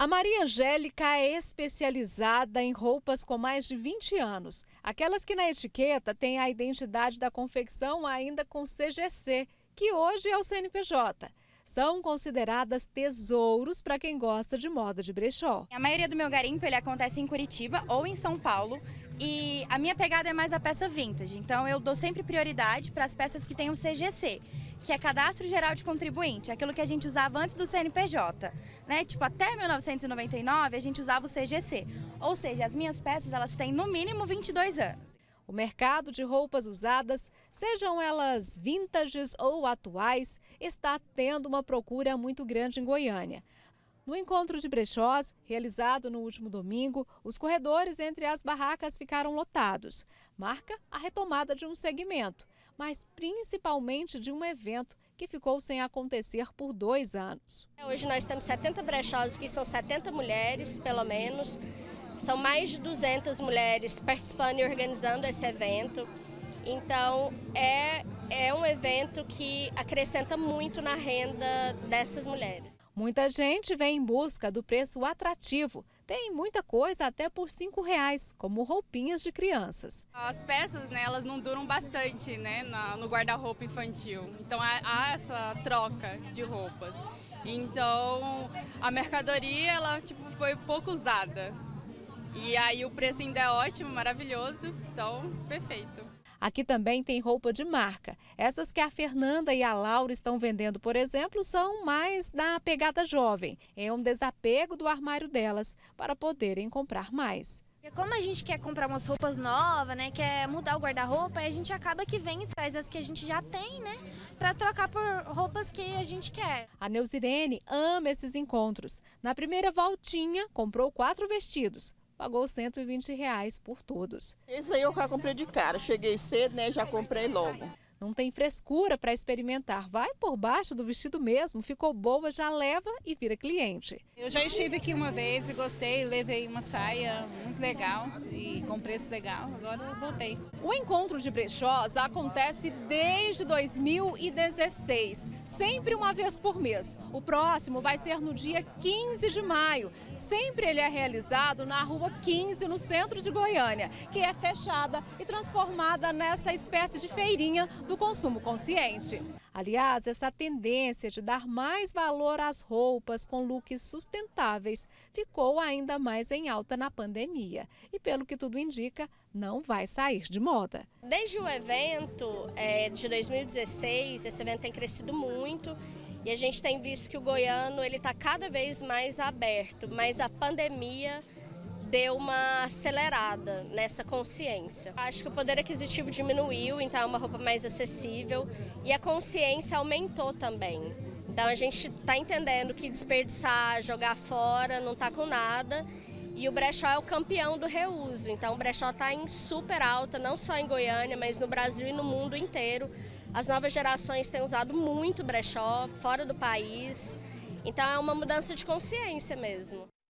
A Maria Angélica é especializada em roupas com mais de 20 anos. Aquelas que na etiqueta têm a identidade da confecção ainda com CGC, que hoje é o CNPJ. São consideradas tesouros para quem gosta de moda de brechó. A maioria do meu garimpo ele acontece em Curitiba ou em São Paulo. E a minha pegada é mais a peça vintage, então eu dou sempre prioridade para as peças que tenham CGC que é Cadastro Geral de Contribuinte, aquilo que a gente usava antes do CNPJ, né? Tipo, até 1999 a gente usava o CGC. Ou seja, as minhas peças, elas têm no mínimo 22 anos. O mercado de roupas usadas, sejam elas vintages ou atuais, está tendo uma procura muito grande em Goiânia. No encontro de brechós, realizado no último domingo, os corredores entre as barracas ficaram lotados. Marca a retomada de um segmento, mas principalmente de um evento que ficou sem acontecer por dois anos. Hoje nós temos 70 brechós, que são 70 mulheres, pelo menos. São mais de 200 mulheres participando e organizando esse evento. Então, é, é um evento que acrescenta muito na renda dessas mulheres. Muita gente vem em busca do preço atrativo. Tem muita coisa até por cinco reais, como roupinhas de crianças. As peças, né, elas não duram bastante, né, no guarda-roupa infantil. Então há essa troca de roupas. Então a mercadoria, ela tipo foi pouco usada. E aí o preço ainda é ótimo, maravilhoso. Então perfeito. Aqui também tem roupa de marca. Essas que a Fernanda e a Laura estão vendendo, por exemplo, são mais da pegada jovem. É um desapego do armário delas para poderem comprar mais. Como a gente quer comprar umas roupas novas, né, quer mudar o guarda-roupa, a gente acaba que vem e traz as que a gente já tem, né, para trocar por roupas que a gente quer. A Neuzirene ama esses encontros. Na primeira voltinha, comprou quatro vestidos pagou 120 reais por todos. Esse aí eu já comprei de cara, cheguei cedo, né, já comprei logo. Não tem frescura para experimentar. Vai por baixo do vestido mesmo, ficou boa, já leva e vira cliente. Eu já estive aqui uma vez e gostei, levei uma saia muito legal e com preço legal, agora voltei. O encontro de brechós acontece desde 2016, sempre uma vez por mês. O próximo vai ser no dia 15 de maio. Sempre ele é realizado na Rua 15, no centro de Goiânia, que é fechada e transformada nessa espécie de feirinha do consumo consciente. Aliás, essa tendência de dar mais valor às roupas com looks sustentáveis ficou ainda mais em alta na pandemia e, pelo que tudo indica, não vai sair de moda. Desde o evento é, de 2016, esse evento tem crescido muito e a gente tem visto que o goiano ele está cada vez mais aberto, mas a pandemia deu uma acelerada nessa consciência. Acho que o poder aquisitivo diminuiu, então é uma roupa mais acessível e a consciência aumentou também. Então a gente está entendendo que desperdiçar, jogar fora, não está com nada. E o brechó é o campeão do reuso. Então o brechó está em super alta, não só em Goiânia, mas no Brasil e no mundo inteiro. As novas gerações têm usado muito brechó fora do país. Então é uma mudança de consciência mesmo.